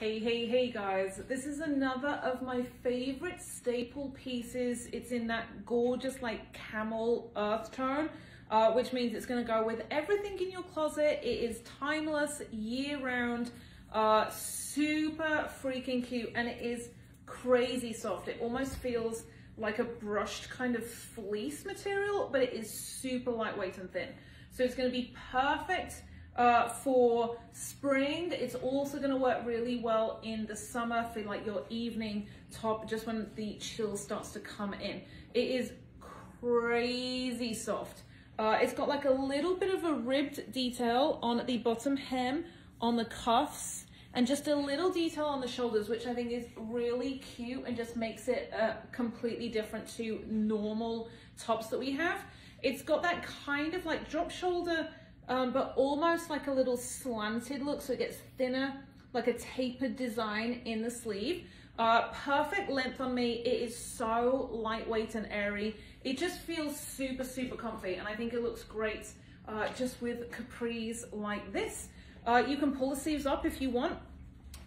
Hey, hey, hey guys. This is another of my favorite staple pieces. It's in that gorgeous like camel earth tone, uh, which means it's gonna go with everything in your closet. It is timeless, year round, uh, super freaking cute, and it is crazy soft. It almost feels like a brushed kind of fleece material, but it is super lightweight and thin. So it's gonna be perfect uh, for spring, it's also gonna work really well in the summer for like your evening top, just when the chill starts to come in. It is crazy soft. Uh, it's got like a little bit of a ribbed detail on the bottom hem, on the cuffs, and just a little detail on the shoulders, which I think is really cute and just makes it uh, completely different to normal tops that we have. It's got that kind of like drop shoulder um, but almost like a little slanted look so it gets thinner, like a tapered design in the sleeve. Uh, perfect length on me. It is so lightweight and airy. It just feels super, super comfy and I think it looks great uh, just with capris like this. Uh, you can pull the sleeves up if you want.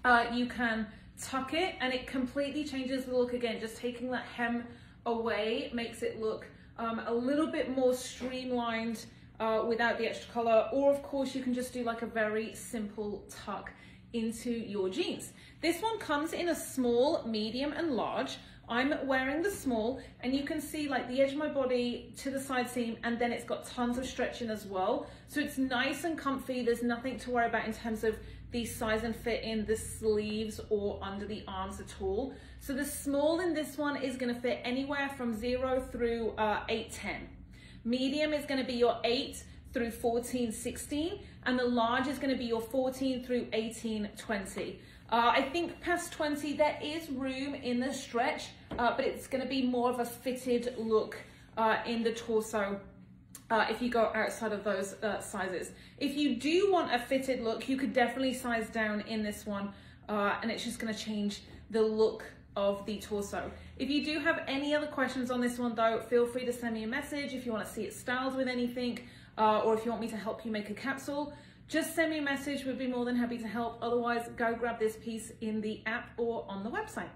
Uh, you can tuck it and it completely changes the look again. Just taking that hem away makes it look um, a little bit more streamlined uh, without the extra color, or of course you can just do like a very simple tuck into your jeans. This one comes in a small, medium and large. I'm wearing the small and you can see like the edge of my body to the side seam and then it's got tons of stretching as well. So it's nice and comfy. There's nothing to worry about in terms of the size and fit in the sleeves or under the arms at all. So the small in this one is gonna fit anywhere from zero through uh, 8, 10. Medium is going to be your 8 through 14, 16, and the large is going to be your 14 through 18, 20. Uh, I think past 20, there is room in the stretch, uh, but it's going to be more of a fitted look uh, in the torso uh, if you go outside of those uh, sizes. If you do want a fitted look, you could definitely size down in this one, uh, and it's just going to change the look of the torso. If you do have any other questions on this one though, feel free to send me a message if you want to see it styled with anything uh, or if you want me to help you make a capsule. Just send me a message, we'd be more than happy to help. Otherwise, go grab this piece in the app or on the website.